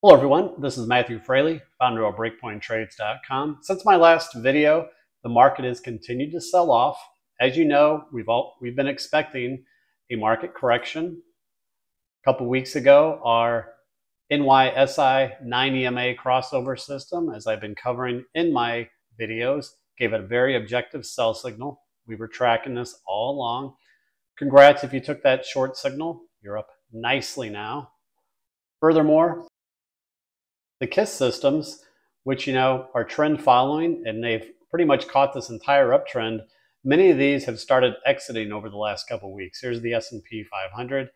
Hello everyone, this is Matthew Frailey, founder of BreakpointTrades.com. Since my last video, the market has continued to sell off. As you know, we've all we've been expecting a market correction. A couple weeks ago, our NYSI 9 EMA crossover system, as I've been covering in my videos, gave a very objective sell signal. We were tracking this all along. Congrats if you took that short signal. You're up nicely now. Furthermore, the KISS systems, which you know are trend following, and they've pretty much caught this entire uptrend. Many of these have started exiting over the last couple weeks. Here's the S&P 500.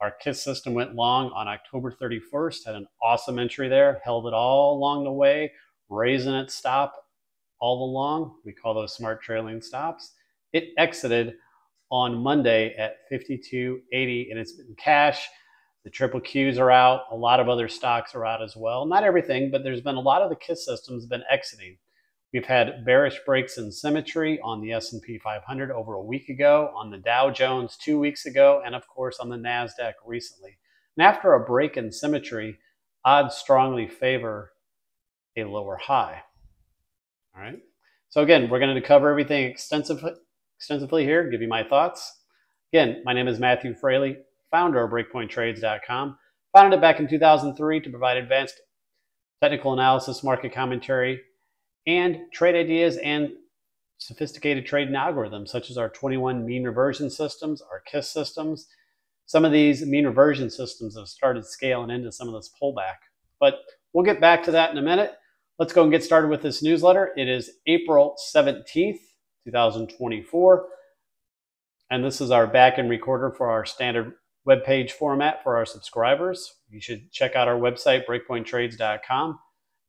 Our KISS system went long on October 31st, had an awesome entry there, held it all along the way, raising its stop all along. We call those smart trailing stops. It exited on Monday at 52.80 and it's been cash the triple Qs are out. A lot of other stocks are out as well. Not everything, but there's been a lot of the KISS systems been exiting. We've had bearish breaks in symmetry on the S&P 500 over a week ago, on the Dow Jones two weeks ago, and of course on the NASDAQ recently. And after a break in symmetry, odds strongly favor a lower high. All right. So again, we're going to cover everything extensively, extensively here, give you my thoughts. Again, my name is Matthew Frailey founder of BreakpointTrades.com. Founded it back in 2003 to provide advanced technical analysis, market commentary, and trade ideas and sophisticated trading algorithms, such as our 21 mean reversion systems, our KISS systems. Some of these mean reversion systems have started scaling into some of this pullback. But we'll get back to that in a minute. Let's go and get started with this newsletter. It is April 17th, 2024. And this is our back-end recorder for our standard web page format for our subscribers. You should check out our website, breakpointtrades.com.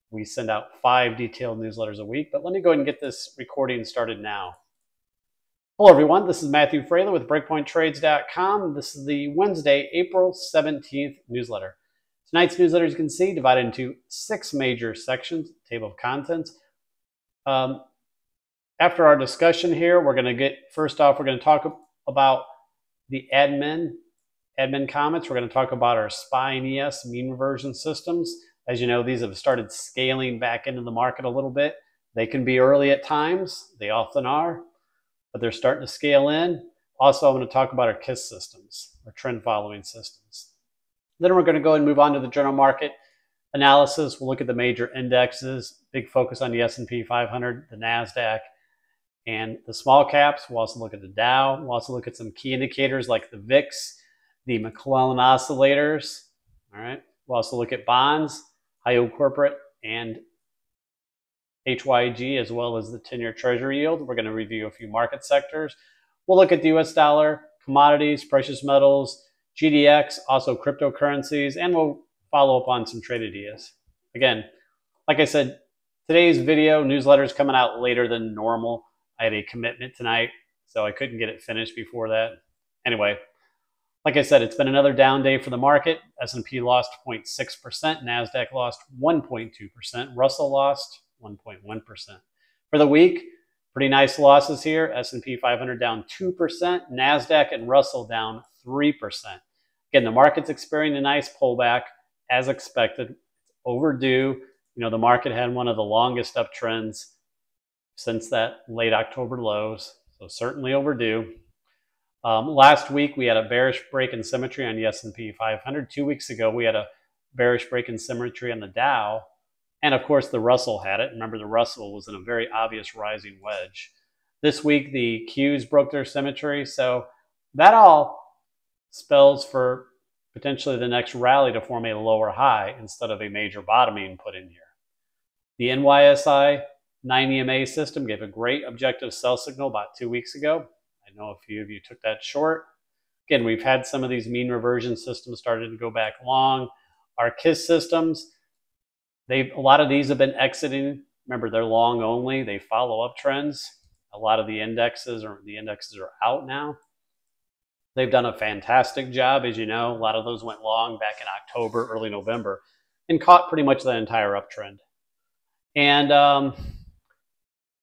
We send out five detailed newsletters a week, but let me go ahead and get this recording started now. Hello, everyone. This is Matthew Frailey with breakpointtrades.com. This is the Wednesday, April 17th newsletter. Tonight's newsletter, as you can see, divided into six major sections, table of contents. Um, after our discussion here, we're going to get, first off, we're going to talk about the admin admin comments. We're going to talk about our SPY and ES mean reversion systems. As you know, these have started scaling back into the market a little bit. They can be early at times. They often are, but they're starting to scale in. Also, I'm going to talk about our KISS systems, our trend following systems. Then we're going to go and move on to the general market analysis. We'll look at the major indexes, big focus on the S&P 500, the NASDAQ, and the small caps. We'll also look at the Dow. We'll also look at some key indicators like the VIX the McClellan oscillators. All right. We'll also look at bonds, high yield corporate, and HYG, as well as the 10 year treasury yield. We're going to review a few market sectors. We'll look at the US dollar, commodities, precious metals, GDX, also cryptocurrencies, and we'll follow up on some trade ideas. Again, like I said, today's video newsletter is coming out later than normal. I had a commitment tonight, so I couldn't get it finished before that. Anyway, like I said, it's been another down day for the market. S&P lost 0.6%, Nasdaq lost 1.2%, Russell lost 1.1%. For the week, pretty nice losses here. S&P 500 down 2%, Nasdaq and Russell down 3%. Again, the market's experiencing a nice pullback as expected. Overdue. You know, the market had one of the longest uptrends since that late October lows, so certainly overdue. Um, last week we had a bearish break in symmetry on the S&P 500. Two weeks ago we had a bearish break in symmetry on the Dow, and of course the Russell had it. Remember the Russell was in a very obvious rising wedge. This week the Qs broke their symmetry, so that all spells for potentially the next rally to form a lower high instead of a major bottoming put in here. The NYSI 9 EMA system gave a great objective sell signal about two weeks ago. I know a few of you took that short. Again, we've had some of these mean reversion systems started to go back long. Our KISS systems, they a lot of these have been exiting. Remember, they're long only. They follow up trends. A lot of the indexes or the indexes are out now. They've done a fantastic job, as you know. A lot of those went long back in October, early November, and caught pretty much the entire uptrend. And um,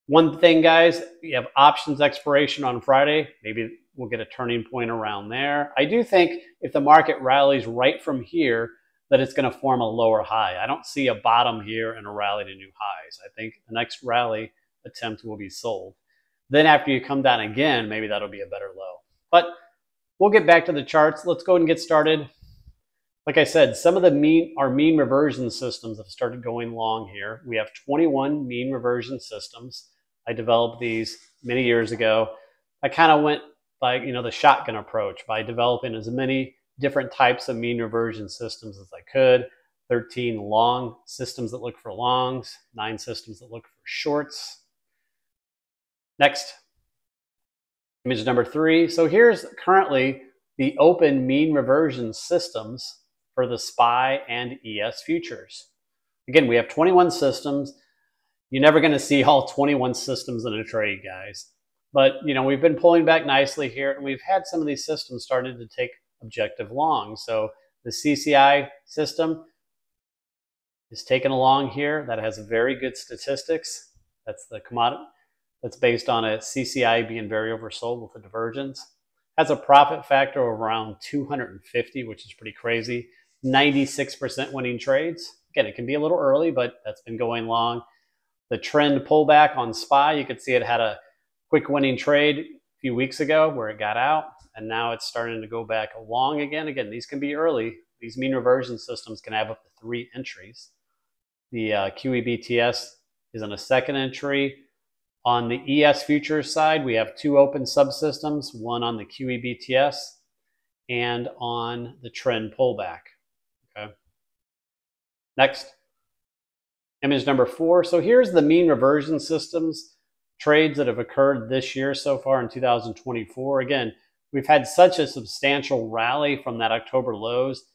one thing, guys, you have options expiration on Friday. Maybe we'll get a turning point around there. I do think if the market rallies right from here, that it's going to form a lower high. I don't see a bottom here and a rally to new highs. I think the next rally attempt will be sold. Then after you come down again, maybe that'll be a better low. But we'll get back to the charts. Let's go and get started. Like I said, some of the mean our mean reversion systems have started going long here. We have 21 mean reversion systems. I developed these many years ago. I kind of went by you know the shotgun approach by developing as many different types of mean reversion systems as I could. 13 long systems that look for longs, nine systems that look for shorts. Next, image number three. So here's currently the open mean reversion systems for the SPY and ES futures. Again, we have 21 systems. You're never going to see all 21 systems in a trade, guys. But, you know, we've been pulling back nicely here, and we've had some of these systems started to take objective long. So the CCI system is taken along here. That has very good statistics. That's the commodity. That's based on a CCI being very oversold with a divergence. Has a profit factor of around 250, which is pretty crazy. 96% winning trades. Again, it can be a little early, but that's been going long. The trend pullback on SPY, you could see it had a quick winning trade a few weeks ago where it got out, and now it's starting to go back long again. Again, these can be early. These mean reversion systems can have up to three entries. The uh, QEBTS is in a second entry. On the ES futures side, we have two open subsystems, one on the QEBTS and on the trend pullback. Okay. Next, image number four. So here's the mean reversion systems trades that have occurred this year so far in 2024. Again, we've had such a substantial rally from that October lows.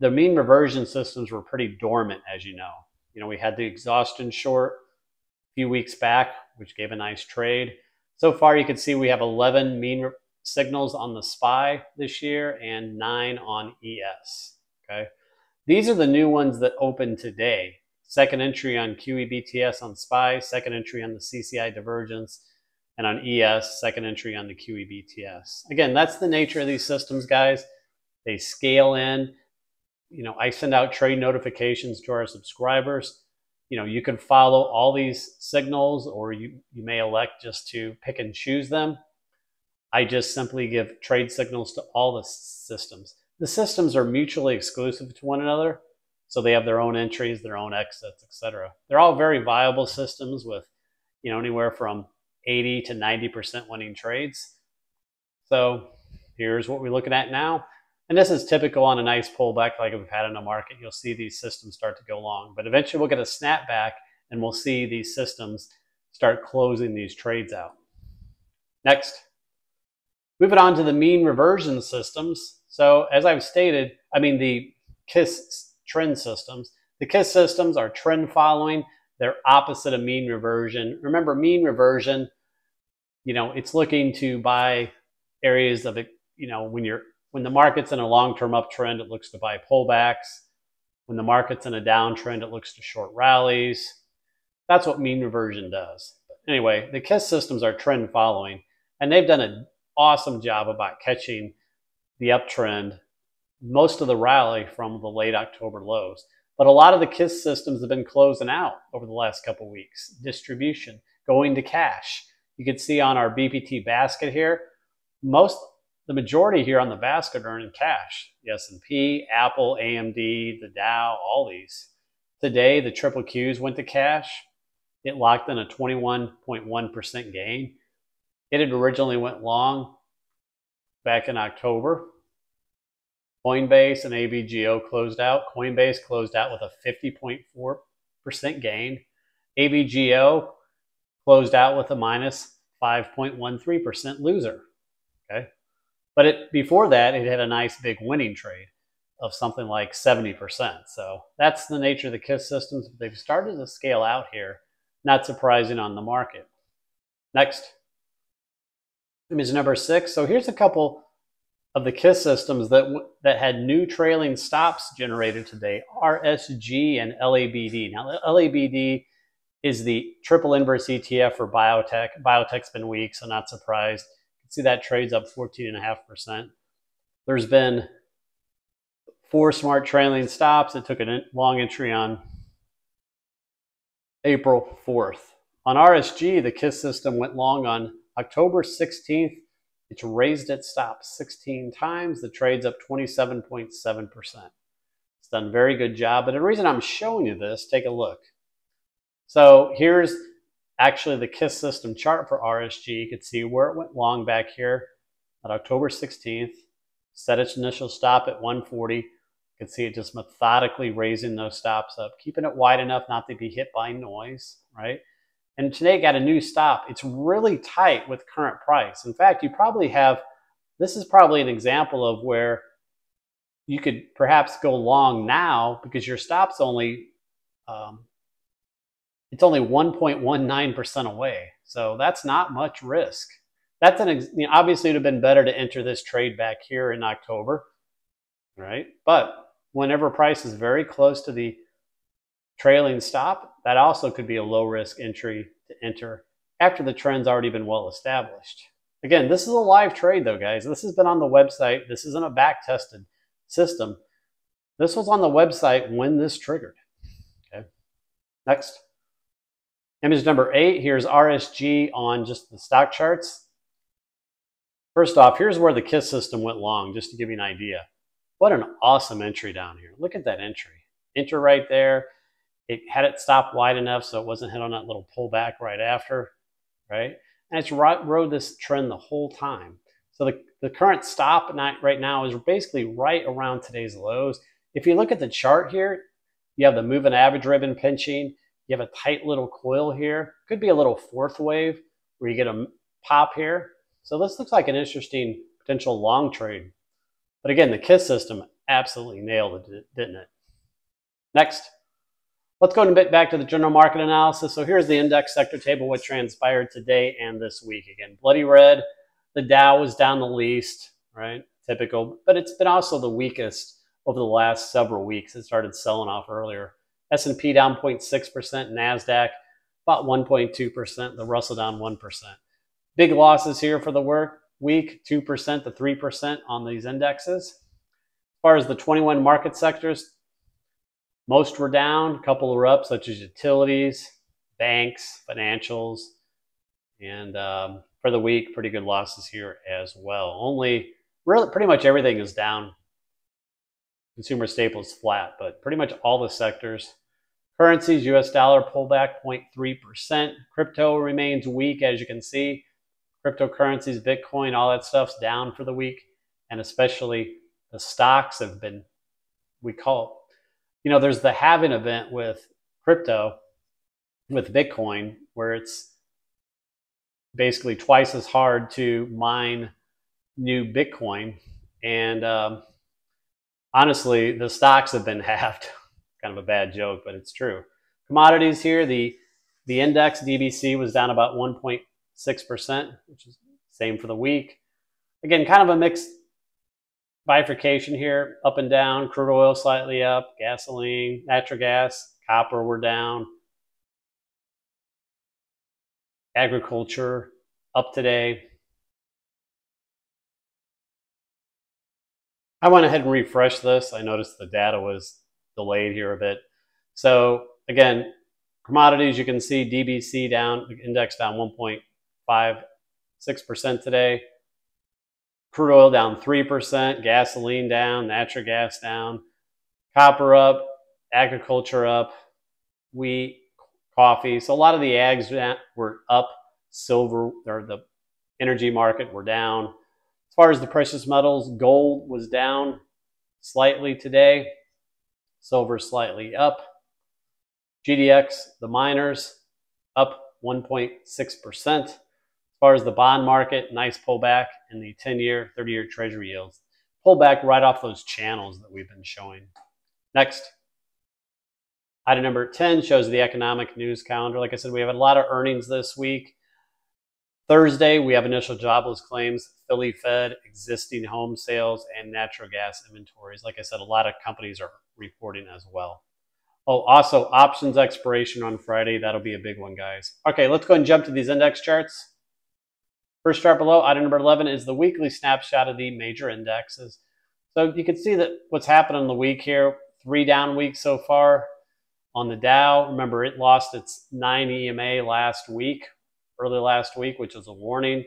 The mean reversion systems were pretty dormant, as you know. You know, we had the exhaustion short a few weeks back, which gave a nice trade. So far, you can see we have 11 mean signals on the SPY this year and nine on ES. Okay. These are the new ones that opened today. Second entry on QEBTS on SPY, second entry on the CCI divergence, and on ES, second entry on the QEBTS. Again, that's the nature of these systems, guys. They scale in. You know, I send out trade notifications to our subscribers. You know, you can follow all these signals or you, you may elect just to pick and choose them. I just simply give trade signals to all the systems. The systems are mutually exclusive to one another, so they have their own entries, their own exits, etc. They're all very viable systems with, you know, anywhere from 80 to 90% winning trades. So here's what we're looking at now. And this is typical on a nice pullback like we've had in the market. You'll see these systems start to go long, but eventually we'll get a snapback and we'll see these systems start closing these trades out. Next, moving on to the mean reversion systems. So as I've stated, I mean the KISS trend systems. The KISS systems are trend following. They're opposite of mean reversion. Remember, mean reversion, you know, it's looking to buy areas of it, you know, when you're when the market's in a long-term uptrend, it looks to buy pullbacks. When the market's in a downtrend, it looks to short rallies. That's what mean reversion does. But anyway, the KISS systems are trend following, and they've done an awesome job about catching the uptrend, most of the rally from the late October lows. But a lot of the KISS systems have been closing out over the last couple weeks. Distribution, going to cash. You can see on our BPT basket here, most, the majority here on the basket are in cash. The S&P, Apple, AMD, the Dow, all these. Today, the triple Qs went to cash. It locked in a 21.1% gain. It had originally went long back in October. Coinbase and AVGO closed out. Coinbase closed out with a 50.4% gain. AVGO closed out with a minus 5.13% loser. Okay. But it, before that, it had a nice big winning trade of something like 70%. So that's the nature of the KISS systems. They've started to scale out here. Not surprising on the market. Next, image number six. So here's a couple of the KISS systems that, that had new trailing stops generated today, RSG and LABD. Now, LABD is the triple inverse ETF for biotech. Biotech's been weak, so not surprised. You can see that trades up 14.5%. There's been four smart trailing stops. It took a long entry on April 4th. On RSG, the KISS system went long on October 16th. It's raised its stop 16 times. The trade's up 27.7%. It's done a very good job. But the reason I'm showing you this, take a look. So here's actually the KISS system chart for RSG. You can see where it went long back here at October 16th. Set its initial stop at 140. You can see it just methodically raising those stops up, keeping it wide enough not to be hit by noise, right? And today got a new stop. It's really tight with current price. In fact, you probably have, this is probably an example of where you could perhaps go long now because your stop's only um, it's only 1.19% away. So that's not much risk. That's an, you know, obviously it would have been better to enter this trade back here in October, right? But whenever price is very close to the trailing stop, that also could be a low risk entry to enter after the trend's already been well established. Again, this is a live trade though, guys. This has been on the website. This isn't a back tested system. This was on the website when this triggered. Okay. Next. Image number eight, here's RSG on just the stock charts. First off, here's where the KISS system went long, just to give you an idea. What an awesome entry down here. Look at that entry. Enter right there. It had it stopped wide enough so it wasn't hit on that little pullback right after, right? And it's rode this trend the whole time. So the, the current stop right now is basically right around today's lows. If you look at the chart here, you have the moving average ribbon pinching. You have a tight little coil here. Could be a little fourth wave where you get a pop here. So this looks like an interesting potential long trade. But again, the KISS system absolutely nailed it, didn't it? Next, let's go a bit back to the general market analysis. So here's the index sector table, what transpired today and this week. Again, bloody red. The Dow was down the least, right? Typical, but it's been also the weakest over the last several weeks. It started selling off earlier. S&P down 0.6%, NASDAQ about 1.2%, the Russell down 1%. Big losses here for the work week, 2% to 3% on these indexes. As far as the 21 market sectors, most were down, a couple were up, such as utilities, banks, financials, and um, for the week, pretty good losses here as well. Only, really, pretty much everything is down Consumer staples flat, but pretty much all the sectors. Currencies, US dollar pullback 0.3%. Crypto remains weak, as you can see. Cryptocurrencies, Bitcoin, all that stuff's down for the week. And especially the stocks have been, we call, you know, there's the halving event with crypto, with Bitcoin, where it's basically twice as hard to mine new Bitcoin. And um, honestly, the stocks have been halved. kind of a bad joke, but it's true. Commodities here, the, the index DBC was down about 1.6%, which is same for the week. Again, kind of a mixed bifurcation here, up and down, crude oil slightly up, gasoline, natural gas, copper were down. Agriculture up today, I went ahead and refreshed this. I noticed the data was delayed here a bit. So again, commodities, you can see DBC down, index down 1.56% today. Crude oil down 3%, gasoline down, natural gas down, copper up, agriculture up, wheat, coffee. So a lot of the ags were up, silver, or the energy market were down. As far as the precious metals, gold was down slightly today, silver slightly up. GDX, the miners, up 1.6%. As far as the bond market, nice pullback in the 10-year, 30-year treasury yields. Pullback right off those channels that we've been showing. Next. Item number 10 shows the economic news calendar. Like I said, we have a lot of earnings this week. Thursday, we have initial jobless claims, Philly Fed, existing home sales, and natural gas inventories. Like I said, a lot of companies are reporting as well. Oh, also options expiration on Friday. That'll be a big one, guys. Okay, let's go and jump to these index charts. First chart below, item number 11 is the weekly snapshot of the major indexes. So you can see that what's happened in the week here, three down weeks so far on the Dow. Remember, it lost its 9 EMA last week, early last week, which was a warning.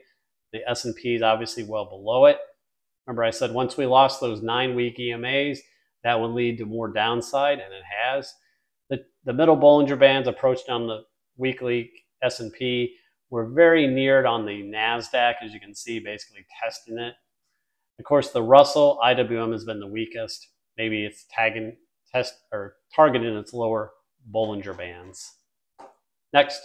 The S&P is obviously well below it. Remember, I said once we lost those nine-week EMAs, that would lead to more downside, and it has. The, the middle Bollinger Bands approached on the weekly S&P. We're very near it on the NASDAQ, as you can see, basically testing it. Of course, the Russell IWM has been the weakest. Maybe it's tagging test or targeting its lower Bollinger Bands. Next,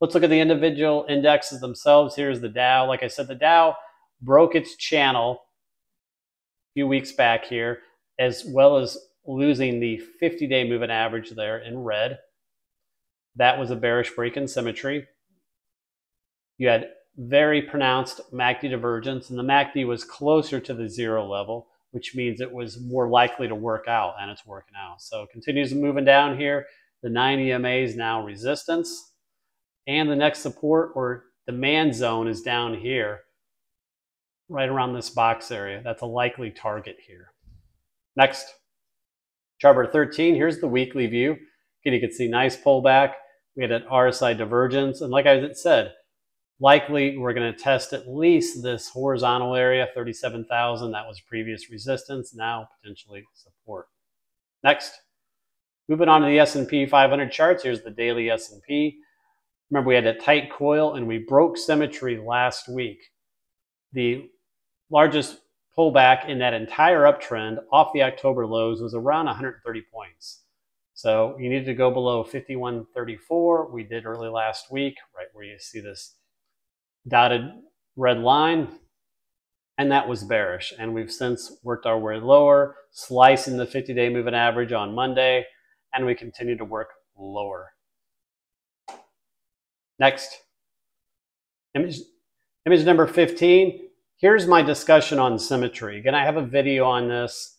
let's look at the individual indexes themselves. Here's the Dow. Like I said, the Dow broke its channel a few weeks back here, as well as losing the 50-day moving average there in red. That was a bearish break in symmetry. You had very pronounced MACD divergence, and the MACD was closer to the zero level, which means it was more likely to work out, and it's working out. So it continues moving down here. The 9 EMA is now resistance, and the next support or demand zone is down here, right around this box area. That's a likely target here. Next, chart 13, here's the weekly view. Again, you can see nice pullback. We had an RSI divergence, and like I said, Likely, we're going to test at least this horizontal area, 37,000. That was previous resistance, now potentially support. Next, moving on to the S&P 500 charts. Here's the daily S&P. Remember, we had a tight coil and we broke symmetry last week. The largest pullback in that entire uptrend off the October lows was around 130 points. So you need to go below 5134. We did early last week, right where you see this dotted red line, and that was bearish. And we've since worked our way lower, slicing the 50-day moving average on Monday, and we continue to work lower. Next, image, image number 15. Here's my discussion on symmetry. Again, I have a video on this,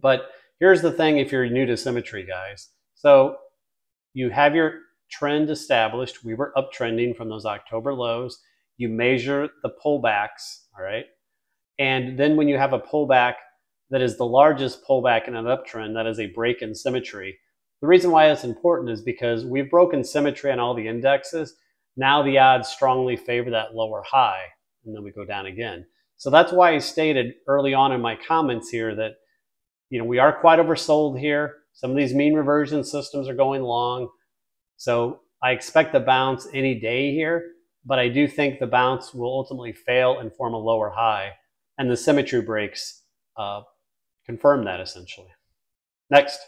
but here's the thing if you're new to symmetry, guys. So you have your trend established. We were uptrending from those October lows you measure the pullbacks, all right? And then when you have a pullback that is the largest pullback in an uptrend, that is a break in symmetry. The reason why it's important is because we've broken symmetry on all the indexes. Now the odds strongly favor that lower high, and then we go down again. So that's why I stated early on in my comments here that you know we are quite oversold here. Some of these mean reversion systems are going long. So I expect the bounce any day here but I do think the bounce will ultimately fail and form a lower high. And the symmetry breaks uh, confirm that essentially. Next.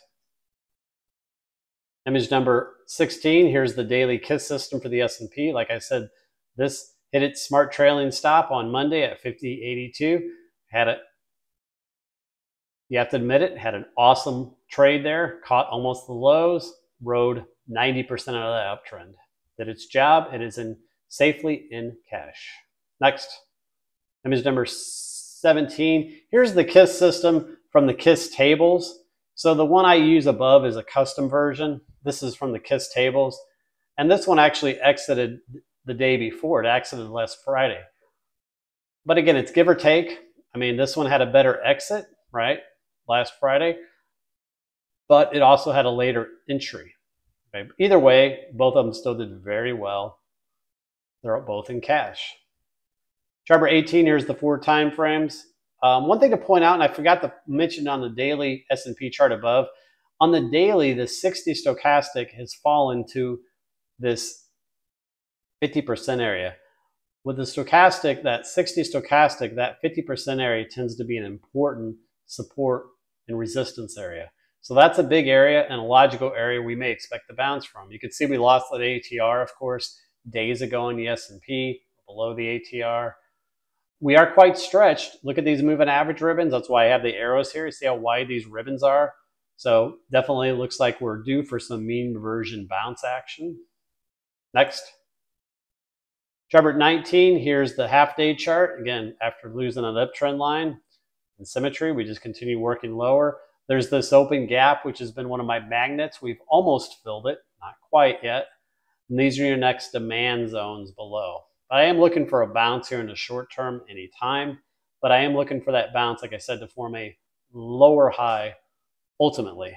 Image number 16, here's the daily KISS system for the S&P. Like I said, this hit its smart trailing stop on Monday at 50.82. Had it, you have to admit it, had an awesome trade there, caught almost the lows, rode 90% of that uptrend. Did its job, it is in safely in cash. Next, image number 17. Here's the KISS system from the KISS tables. So the one I use above is a custom version. This is from the KISS tables. And this one actually exited the day before. It exited last Friday. But again, it's give or take. I mean, this one had a better exit, right, last Friday. But it also had a later entry. Okay? Either way, both of them still did very well. They're both in cash. Chart number 18, here's the four time frames. Um, one thing to point out, and I forgot to mention on the daily S&P chart above, on the daily, the 60 stochastic has fallen to this 50% area. With the stochastic, that 60 stochastic, that 50% area tends to be an important support and resistance area. So that's a big area and a logical area we may expect to bounce from. You can see we lost that ATR, of course days ago in the S&P, below the ATR. We are quite stretched. Look at these moving average ribbons. That's why I have the arrows here. See how wide these ribbons are? So definitely looks like we're due for some mean reversion bounce action. Next. Chart 19, here's the half day chart. Again, after losing an uptrend line and symmetry, we just continue working lower. There's this open gap, which has been one of my magnets. We've almost filled it, not quite yet. And these are your next demand zones below. But I am looking for a bounce here in the short term anytime. but I am looking for that bounce, like I said, to form a lower high ultimately.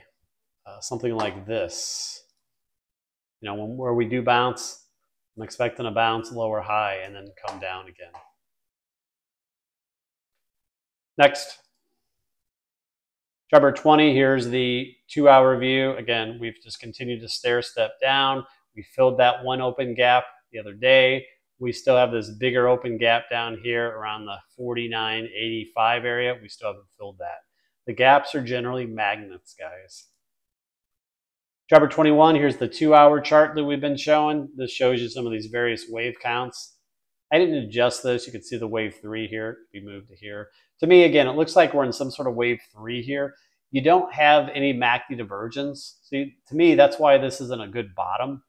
Uh, something like this. You know, when, where we do bounce, I'm expecting a bounce lower high and then come down again. Next, chart 20, here's the two hour view. Again, we've just continued to stair step down. We filled that one open gap the other day. We still have this bigger open gap down here around the 49.85 area. We still haven't filled that. The gaps are generally magnets, guys. Chart 21, here's the two hour chart that we've been showing. This shows you some of these various wave counts. I didn't adjust this. You can see the wave three here. We moved to here. To me, again, it looks like we're in some sort of wave three here. You don't have any MACD divergence. See, to me, that's why this isn't a good bottom,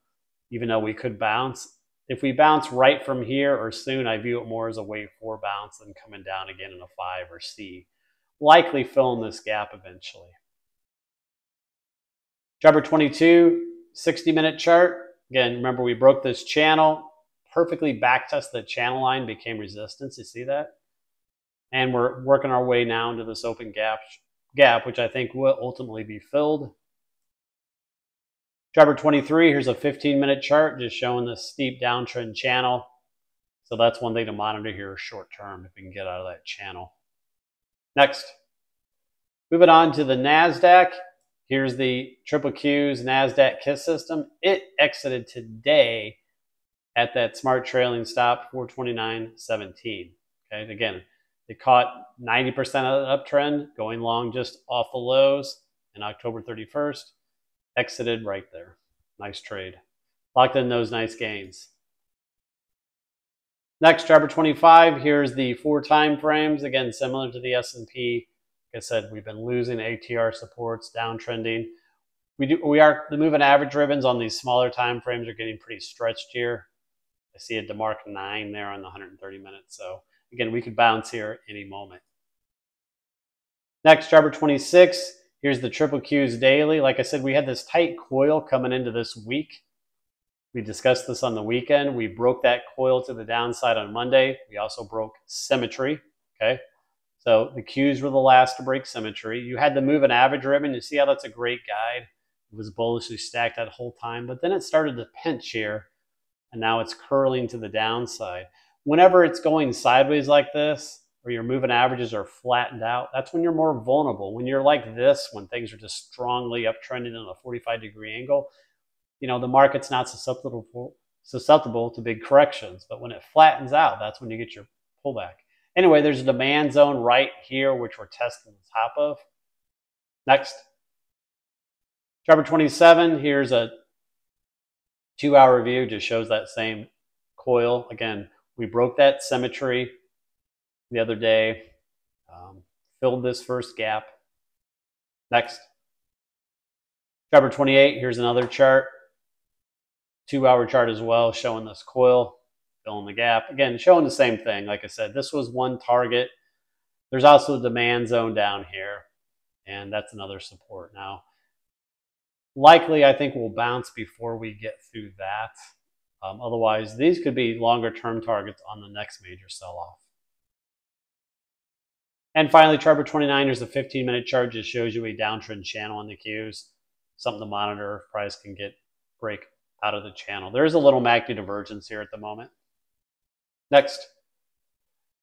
even though we could bounce. If we bounce right from here or soon, I view it more as a wave four bounce than coming down again in a five or C. Likely filling this gap eventually. Chart 22, 60 minute chart. Again, remember we broke this channel, perfectly back test the channel line, became resistance. You see that? And we're working our way now into this open gap, gap which I think will ultimately be filled. Chart 23, here's a 15 minute chart just showing the steep downtrend channel. So that's one thing to monitor here short term if we can get out of that channel. Next, moving on to the NASDAQ. Here's the Triple Q's NASDAQ KISS system. It exited today at that smart trailing stop 429.17. Okay, again, it caught 90% of the uptrend going long just off the lows in October 31st exited right there. Nice trade. Locked in those nice gains. Next, chart 25, here's the four time frames. Again, similar to the S&P. Like I said, we've been losing ATR supports, downtrending. We, do, we are, the moving average ribbons on these smaller time frames are getting pretty stretched here. I see a DeMark 9 there on the 130 minutes. So again, we could bounce here any moment. Next, chart 26, Here's the triple Qs daily. Like I said, we had this tight coil coming into this week. We discussed this on the weekend. We broke that coil to the downside on Monday. We also broke symmetry. Okay. So the Qs were the last to break symmetry. You had the moving average ribbon. You see how that's a great guide. It was bullishly stacked that whole time, but then it started to pinch here and now it's curling to the downside. Whenever it's going sideways like this, or your moving averages are flattened out, that's when you're more vulnerable. When you're like this, when things are just strongly uptrending in a 45 degree angle, you know, the market's not susceptible, susceptible to big corrections. But when it flattens out, that's when you get your pullback. Anyway, there's a demand zone right here, which we're testing the top of. Next. Chart 27, here's a two hour view, just shows that same coil. Again, we broke that symmetry the other day. Um, filled this first gap. Next. Chart 28, here's another chart. Two hour chart as well, showing this coil, filling the gap. Again, showing the same thing. Like I said, this was one target. There's also a demand zone down here, and that's another support. Now, likely, I think we'll bounce before we get through that. Um, otherwise, these could be longer term targets on the next major sell off. And finally, chart 29 is a 15 minute chart, just shows you a downtrend channel in the Qs, something to monitor if price can get break out of the channel. There is a little MACD divergence here at the moment. Next,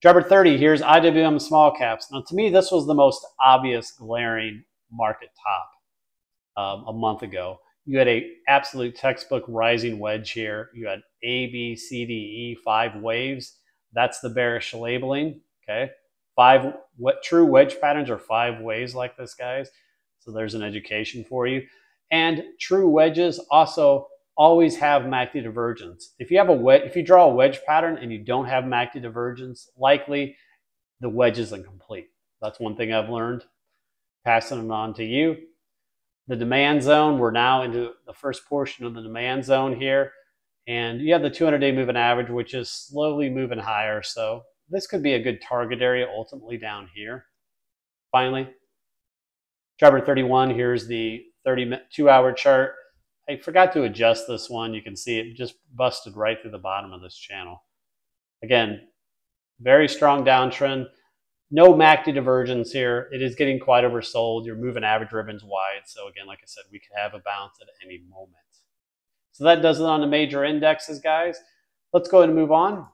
chart 30, here's IWM small caps. Now, to me, this was the most obvious glaring market top um, a month ago. You had a absolute textbook rising wedge here. You had A, B, C, D, E, five waves. That's the bearish labeling, okay? Five what true wedge patterns are five ways like this, guys. So there's an education for you. And true wedges also always have MACD divergence. If you have a wedge, if you draw a wedge pattern and you don't have MACD divergence, likely the wedge is incomplete. That's one thing I've learned. Passing it on to you. The demand zone, we're now into the first portion of the demand zone here. And you have the 200 day moving average, which is slowly moving higher. So this could be a good target area ultimately down here. Finally, chart 31, here's the 32 hour chart. I forgot to adjust this one. You can see it just busted right through the bottom of this channel. Again, very strong downtrend. no MACD divergence here. It is getting quite oversold. You're moving average ribbons wide. So again, like I said, we could have a bounce at any moment. So that does it on the major indexes, guys. Let's go ahead and move on.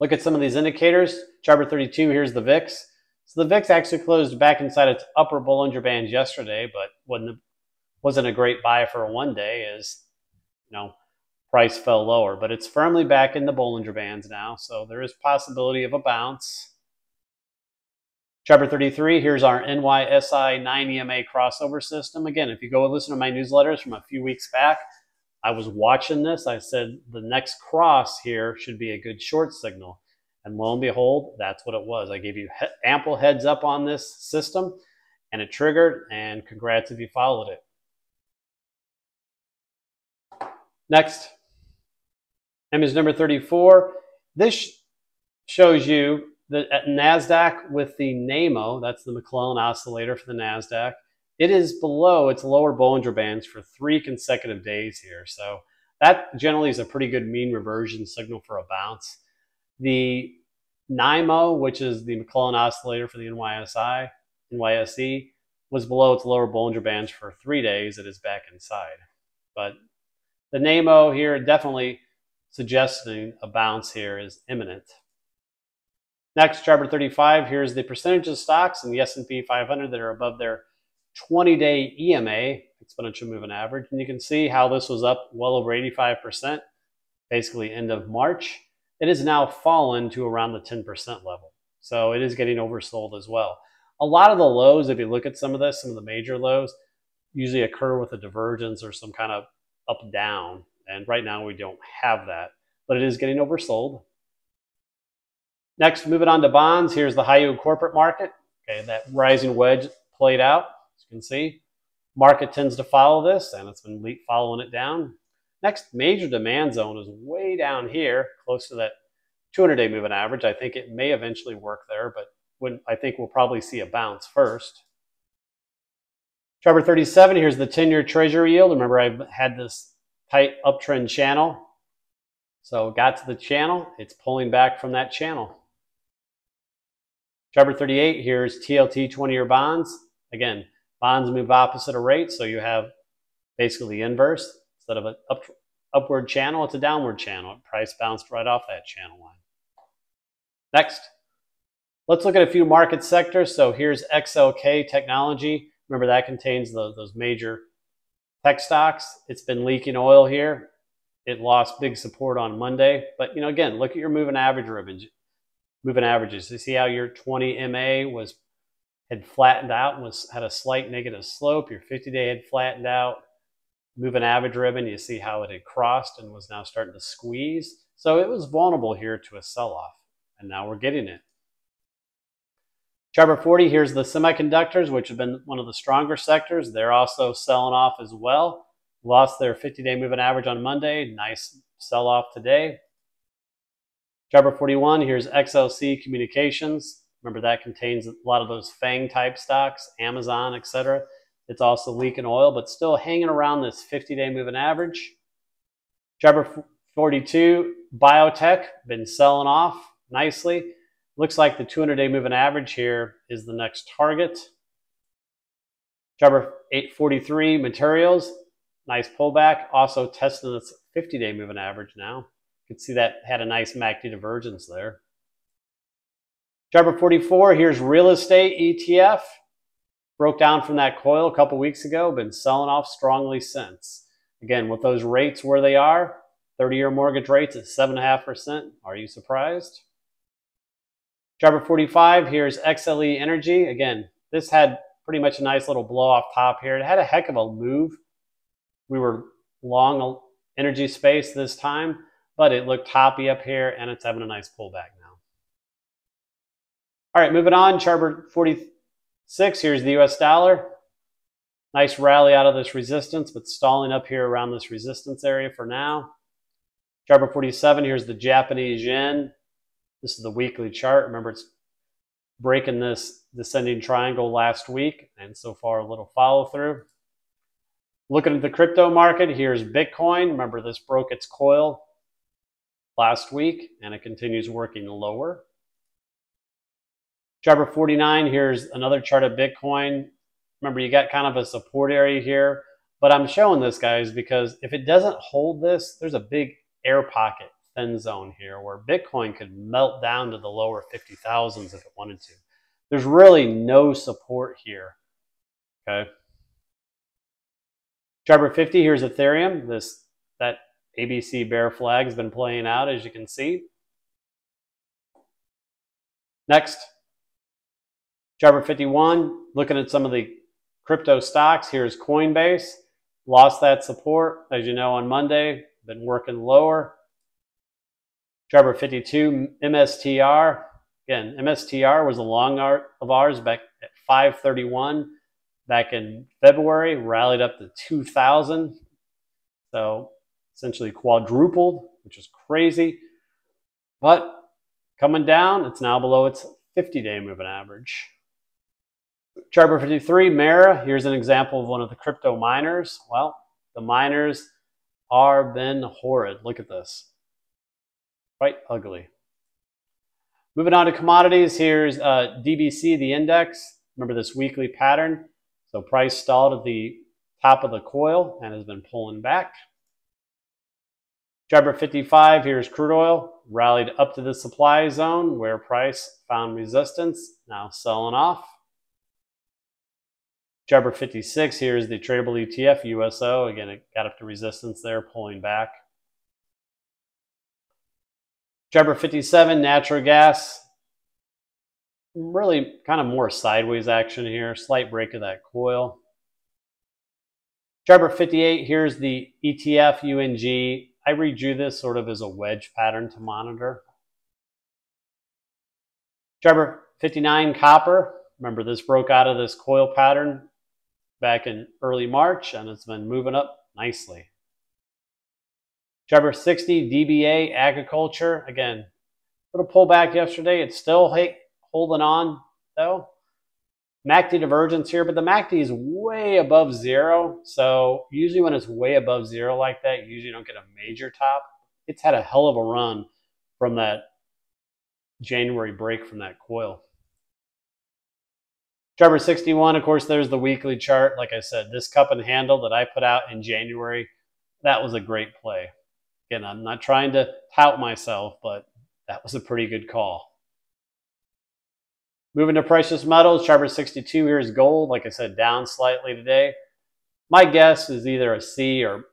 Look at some of these indicators. Chart 32, here's the VIX. So the VIX actually closed back inside its upper Bollinger Bands yesterday, but wasn't, wasn't a great buy for one day as, you know, price fell lower. But it's firmly back in the Bollinger Bands now, so there is possibility of a bounce. Chapter 33, here's our NYSI 9 EMA crossover system. Again, if you go listen to my newsletters from a few weeks back, I was watching this. I said the next cross here should be a good short signal. And lo and behold, that's what it was. I gave you he ample heads up on this system and it triggered and congrats if you followed it. Next, image number 34. This shows you that at NASDAQ with the NAMO, that's the McClellan oscillator for the NASDAQ, it is below its lower Bollinger Bands for three consecutive days here. So that generally is a pretty good mean reversion signal for a bounce. The NYMO, which is the McClellan oscillator for the NYSI, NYSE, was below its lower Bollinger Bands for three days. It is back inside. But the NAMO here definitely suggesting a bounce here is imminent. Next, chart 35, here's the percentage of stocks in the S&P 500 that are above their 20-day EMA, exponential moving average. And you can see how this was up well over 85%, basically end of March it has now fallen to around the 10% level. So it is getting oversold as well. A lot of the lows, if you look at some of this, some of the major lows, usually occur with a divergence or some kind of up down. And right now we don't have that, but it is getting oversold. Next, moving on to bonds. Here's the high yield corporate market. Okay, that rising wedge played out, you can see. Market tends to follow this, and it's been following it down. Next major demand zone is way down here, close to that 200-day moving average. I think it may eventually work there, but when, I think we'll probably see a bounce first. Chart 37, here's the 10-year treasury yield. Remember, I had this tight uptrend channel. So got to the channel, it's pulling back from that channel. Chart 38, here's TLT 20-year bonds. Again, bonds move opposite of rates, so you have basically the inverse. Instead of an up, upward channel, it's a downward channel. Price bounced right off that channel line. Next, let's look at a few market sectors. So here's XLK Technology. Remember that contains the, those major tech stocks. It's been leaking oil here. It lost big support on Monday. But, you know, again, look at your moving average ribbons, moving averages. You see how your 20 MA was had flattened out and was had a slight negative slope. Your 50 day had flattened out moving average ribbon, you see how it had crossed and was now starting to squeeze. So it was vulnerable here to a sell-off, and now we're getting it. Chart 40, here's the semiconductors, which have been one of the stronger sectors. They're also selling off as well. Lost their 50-day moving average on Monday. Nice sell-off today. Chart 41, here's XLC Communications. Remember that contains a lot of those FANG type stocks, Amazon, etc. It's also leaking oil, but still hanging around this 50-day moving average. Jabber 42, biotech, been selling off nicely. Looks like the 200-day moving average here is the next target. Jabber 843, materials, nice pullback. Also testing this 50-day moving average now. You can see that had a nice MACD divergence there. Jabber 44, here's real estate ETF. Broke down from that coil a couple weeks ago, been selling off strongly since. Again, with those rates where they are, 30-year mortgage rates at 7.5%. Are you surprised? Driver 45, here's XLE Energy. Again, this had pretty much a nice little blow off top here. It had a heck of a move. We were long energy space this time, but it looked toppy up here and it's having a nice pullback. All right, moving on, Chart 46. Here's the US dollar. Nice rally out of this resistance, but stalling up here around this resistance area for now. Chart 47, here's the Japanese yen. This is the weekly chart. Remember, it's breaking this descending triangle last week, and so far a little follow through. Looking at the crypto market, here's Bitcoin. Remember, this broke its coil last week, and it continues working lower. Jabber 49, here's another chart of Bitcoin. Remember, you got kind of a support area here, but I'm showing this, guys, because if it doesn't hold this, there's a big air pocket thin zone here where Bitcoin could melt down to the lower 50,000s if it wanted to. There's really no support here, okay? Jabber 50, here's Ethereum. This That ABC bear flag has been playing out, as you can see. Next, Jabber 51, looking at some of the crypto stocks. Here's Coinbase, lost that support, as you know, on Monday, been working lower. Jabber 52, MSTR. Again, MSTR was a long art of ours back at 531 back in February, rallied up to 2,000. So essentially quadrupled, which is crazy. But coming down, it's now below its 50-day moving average. Jabber 53, Mara, here's an example of one of the crypto miners. Well, the miners are been horrid. Look at this. Quite ugly. Moving on to commodities, here's uh, DBC, the index. Remember this weekly pattern? So price stalled at the top of the coil and has been pulling back. Jabber 55, here's crude oil, rallied up to the supply zone where price found resistance, now selling off. Jabber 56, here's the tradable ETF, USO. Again, it got up to resistance there, pulling back. Jabber 57, natural gas. Really kind of more sideways action here. Slight break of that coil. Jabber 58, here's the ETF, UNG. I redrew this sort of as a wedge pattern to monitor. Jabber 59, copper. Remember, this broke out of this coil pattern back in early March, and it's been moving up nicely. Jabber 60, DBA, agriculture. Again, little pullback yesterday. It's still holding on, though. MACD divergence here, but the MACD is way above zero. So usually when it's way above zero like that, you usually don't get a major top. It's had a hell of a run from that January break from that coil. Jabber 61, of course, there's the weekly chart. Like I said, this cup and handle that I put out in January, that was a great play. Again, I'm not trying to tout myself, but that was a pretty good call. Moving to precious metals, Jabber 62 here is gold. Like I said, down slightly today. My guess is either a C or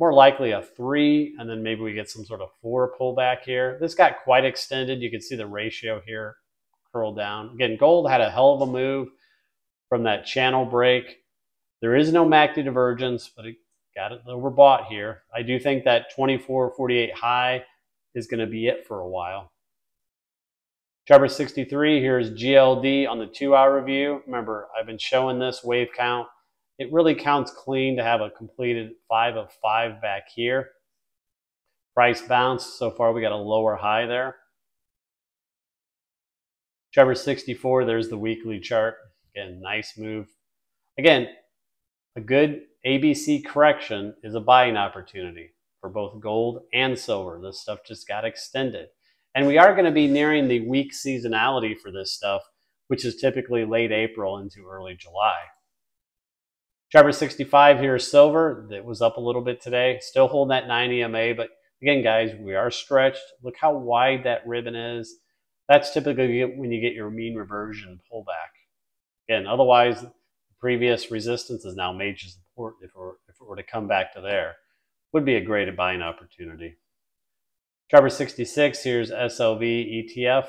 more likely a three, and then maybe we get some sort of four pullback here. This got quite extended. You can see the ratio here curl down. Again, gold had a hell of a move from that channel break. There is no MACD divergence, but it got it overbought here. I do think that 24.48 high is going to be it for a while. Jabber 63, here's GLD on the two-hour view. Remember, I've been showing this wave count. It really counts clean to have a completed five of five back here. Price bounce, so far we got a lower high there. Jabber 64, there's the weekly chart. Again, nice move. Again, a good ABC correction is a buying opportunity for both gold and silver. This stuff just got extended. And we are going to be nearing the weak seasonality for this stuff, which is typically late April into early July. Jabber 65 here is silver. That was up a little bit today. Still holding that 9 EMA, but again, guys, we are stretched. Look how wide that ribbon is. That's typically when you get your mean reversion pullback. Again, otherwise, previous resistance is now major support if were, if it were to come back to there. Would be a great buying opportunity. Jabber 66, here's SLV ETF.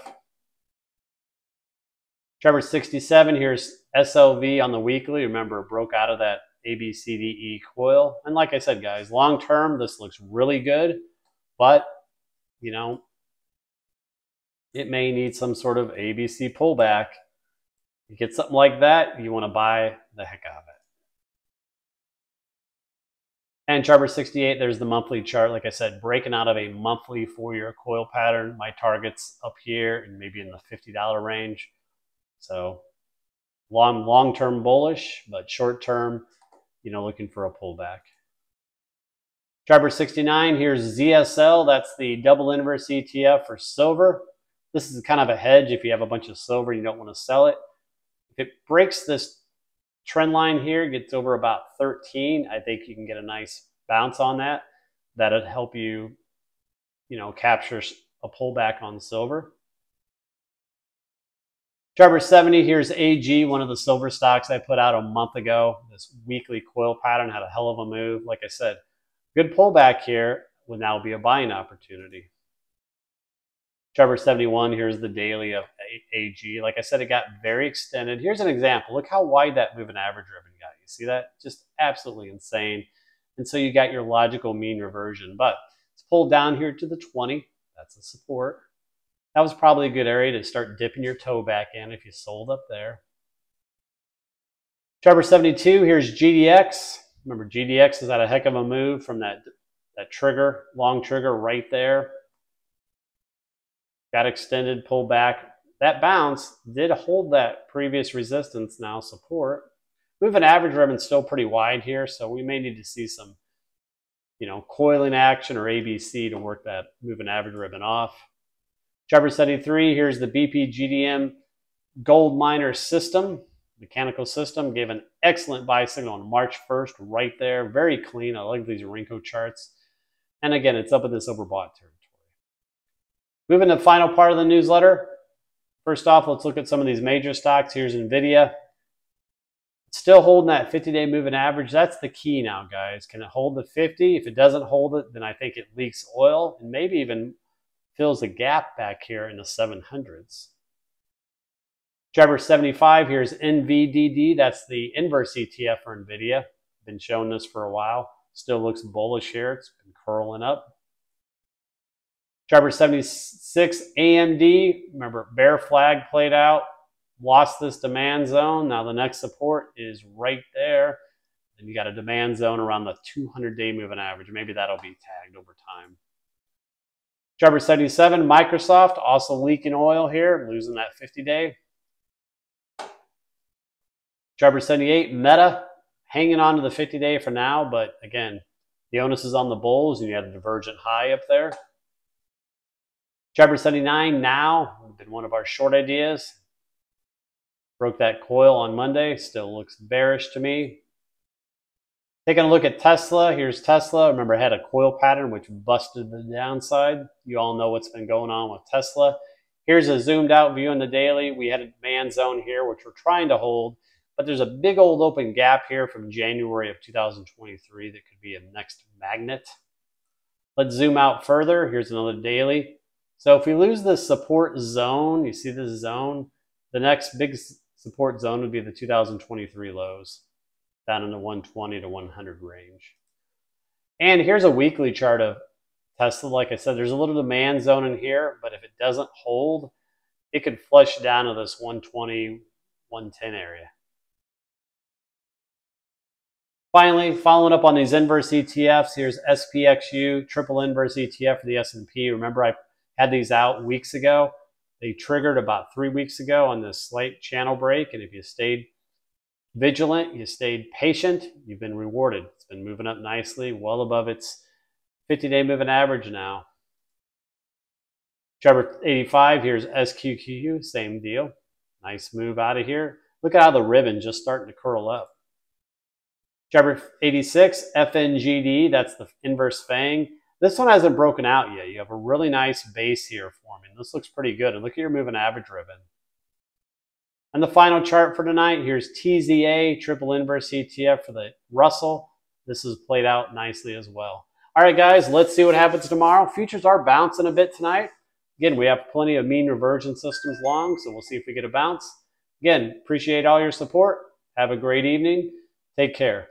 Jabber 67, here's SLV on the weekly. Remember, it broke out of that ABCDE coil. And like I said, guys, long term, this looks really good, but, you know, it may need some sort of ABC pullback you get something like that, you want to buy the heck out of it. And Jabber 68, there's the monthly chart. Like I said, breaking out of a monthly four-year coil pattern. My target's up here and maybe in the $50 range. So long, long-term bullish, but short-term, you know, looking for a pullback. Jabber 69, here's ZSL. That's the double inverse ETF for silver. This is kind of a hedge if you have a bunch of silver, you don't want to sell it. If it breaks this trend line here, gets over about 13, I think you can get a nice bounce on that. That'll help you, you know, capture a pullback on silver. Driver 70, here's AG, one of the silver stocks I put out a month ago. This weekly coil pattern had a hell of a move. Like I said, good pullback here would now be a buying opportunity. Trevor 71, here's the daily of AG. Like I said, it got very extended. Here's an example. Look how wide that moving average ribbon got. You see that? Just absolutely insane. And so you got your logical mean reversion. But it's pulled down here to the 20. That's a support. That was probably a good area to start dipping your toe back in if you sold up there. Trevor 72, here's GDX. Remember, GDX is at a heck of a move from that, that trigger, long trigger right there got extended, pulled back. That bounce did hold that previous resistance, now support. Moving average ribbon still pretty wide here, so we may need to see some, you know, coiling action or ABC to work that moving average ribbon off. Chopper 73, here's the BP GDM gold miner system, mechanical system, gave an excellent buy signal on March 1st, right there. Very clean. I like these Renko charts. And again, it's up in this overbought territory. Moving to the final part of the newsletter. First off, let's look at some of these major stocks. Here's NVIDIA. Still holding that 50-day moving average. That's the key now, guys. Can it hold the 50? If it doesn't hold it, then I think it leaks oil and maybe even fills a gap back here in the 700s. Driver 75, here's NVDD. That's the inverse ETF for NVIDIA. Been showing this for a while. Still looks bullish here. It's been curling up. Driver 76, AMD, remember bear flag played out, lost this demand zone. Now the next support is right there. And you got a demand zone around the 200 day moving average. Maybe that'll be tagged over time. Driver 77, Microsoft, also leaking oil here, losing that 50 day. Driver 78, Meta, hanging on to the 50 day for now, but again, the onus is on the bulls and you had a divergent high up there. Chapter 79 now, been one of our short ideas. Broke that coil on Monday, still looks bearish to me. Taking a look at Tesla, here's Tesla. Remember, I had a coil pattern which busted the downside. You all know what's been going on with Tesla. Here's a zoomed out view in the daily. We had a demand zone here, which we're trying to hold, but there's a big old open gap here from January of 2023 that could be a next magnet. Let's zoom out further. Here's another daily. So if we lose the support zone, you see this zone, the next big support zone would be the 2023 lows down in the 120 to 100 range. And here's a weekly chart of Tesla. Like I said, there's a little demand zone in here, but if it doesn't hold, it could flush down to this 120, 110 area. Finally, following up on these inverse ETFs, here's SPXU, triple inverse ETF for the S&P. Remember, I had these out weeks ago. They triggered about three weeks ago on this slight channel break. And if you stayed vigilant, you stayed patient, you've been rewarded. It's been moving up nicely, well above its 50-day moving average now. Trevor 85, here's SQQQ, same deal. Nice move out of here. Look at how the ribbon just starting to curl up. Trevor 86, FNGD, that's the inverse FANG. This one hasn't broken out yet. You have a really nice base here forming. This looks pretty good. And look at your moving average ribbon. And the final chart for tonight, here's TZA, triple inverse ETF for the Russell. This is played out nicely as well. All right, guys, let's see what happens tomorrow. Futures are bouncing a bit tonight. Again, we have plenty of mean reversion systems long, so we'll see if we get a bounce. Again, appreciate all your support. Have a great evening. Take care.